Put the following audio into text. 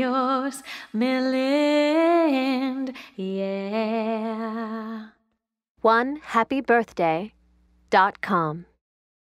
yours, Millind, yeah. One happy birthday dot com.